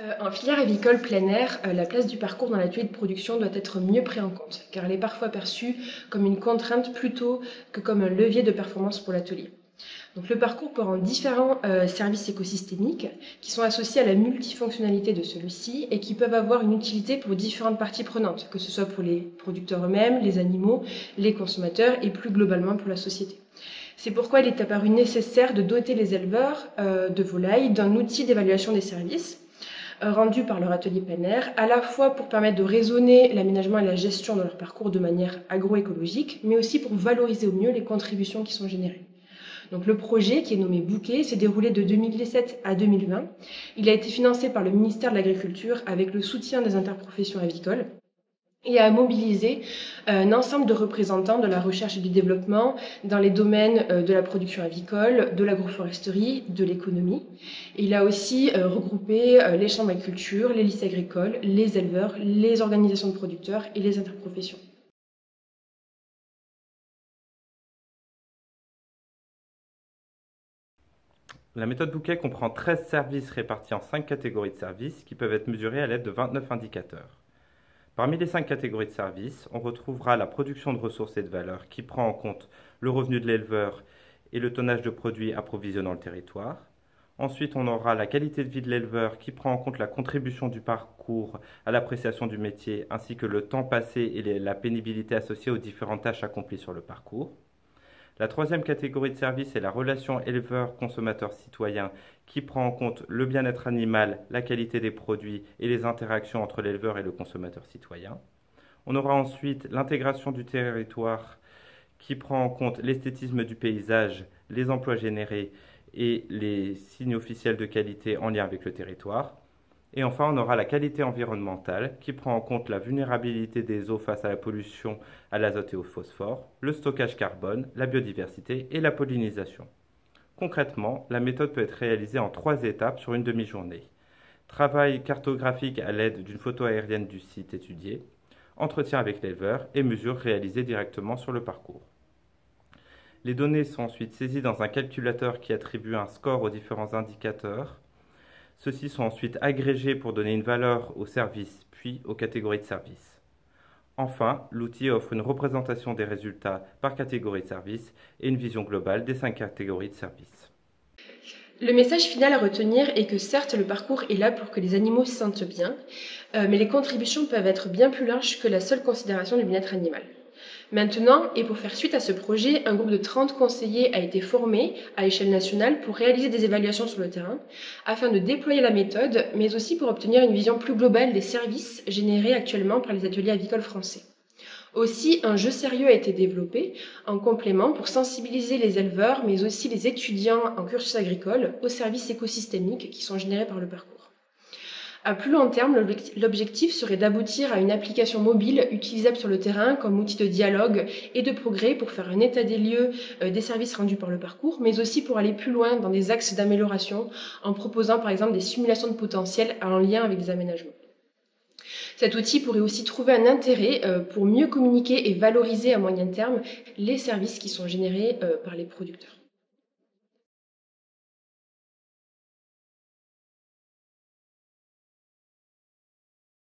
Euh, en filière avicole plein air, euh, la place du parcours dans l'atelier de production doit être mieux prise en compte, car elle est parfois perçue comme une contrainte plutôt que comme un levier de performance pour l'atelier. Donc le parcours peut différents euh, services écosystémiques qui sont associés à la multifonctionnalité de celui-ci et qui peuvent avoir une utilité pour différentes parties prenantes, que ce soit pour les producteurs eux-mêmes, les animaux, les consommateurs et plus globalement pour la société. C'est pourquoi il est apparu nécessaire de doter les éleveurs de volailles d'un outil d'évaluation des services rendus par leur atelier plein air, à la fois pour permettre de raisonner l'aménagement et la gestion de leur parcours de manière agroécologique, mais aussi pour valoriser au mieux les contributions qui sont générées. Donc le projet, qui est nommé Bouquet, s'est déroulé de 2017 à 2020. Il a été financé par le ministère de l'Agriculture avec le soutien des interprofessions avicoles et a mobilisé euh, un ensemble de représentants de la recherche et du développement dans les domaines euh, de la production avicole, de l'agroforesterie, de l'économie. Il a aussi euh, regroupé les chambres d'agriculture, les lycées agricoles, les éleveurs, les organisations de producteurs et les interprofessions. La méthode Bouquet comprend 13 services répartis en 5 catégories de services qui peuvent être mesurés à l'aide de 29 indicateurs. Parmi les cinq catégories de services, on retrouvera la production de ressources et de valeurs qui prend en compte le revenu de l'éleveur et le tonnage de produits approvisionnant le territoire. Ensuite, on aura la qualité de vie de l'éleveur qui prend en compte la contribution du parcours à l'appréciation du métier ainsi que le temps passé et la pénibilité associée aux différentes tâches accomplies sur le parcours. La troisième catégorie de services est la relation éleveur-consommateur-citoyen qui prend en compte le bien-être animal, la qualité des produits et les interactions entre l'éleveur et le consommateur citoyen. On aura ensuite l'intégration du territoire qui prend en compte l'esthétisme du paysage, les emplois générés et les signes officiels de qualité en lien avec le territoire. Et enfin, on aura la qualité environnementale qui prend en compte la vulnérabilité des eaux face à la pollution à l'azote et au phosphore, le stockage carbone, la biodiversité et la pollinisation. Concrètement, la méthode peut être réalisée en trois étapes sur une demi-journée. Travail cartographique à l'aide d'une photo aérienne du site étudié, entretien avec l'éleveur et mesures réalisées directement sur le parcours. Les données sont ensuite saisies dans un calculateur qui attribue un score aux différents indicateurs ceux-ci sont ensuite agrégés pour donner une valeur aux services, puis aux catégories de services. Enfin, l'outil offre une représentation des résultats par catégorie de services et une vision globale des cinq catégories de services. Le message final à retenir est que certes le parcours est là pour que les animaux se sentent bien, euh, mais les contributions peuvent être bien plus larges que la seule considération du bien-être animal. Maintenant, et pour faire suite à ce projet, un groupe de 30 conseillers a été formé à échelle nationale pour réaliser des évaluations sur le terrain, afin de déployer la méthode, mais aussi pour obtenir une vision plus globale des services générés actuellement par les ateliers avicoles français. Aussi, un jeu sérieux a été développé en complément pour sensibiliser les éleveurs, mais aussi les étudiants en cursus agricole aux services écosystémiques qui sont générés par le parcours. À plus long terme, l'objectif serait d'aboutir à une application mobile utilisable sur le terrain comme outil de dialogue et de progrès pour faire un état des lieux euh, des services rendus par le parcours, mais aussi pour aller plus loin dans des axes d'amélioration en proposant par exemple des simulations de potentiel en lien avec des aménagements. Cet outil pourrait aussi trouver un intérêt euh, pour mieux communiquer et valoriser à moyen terme les services qui sont générés euh, par les producteurs.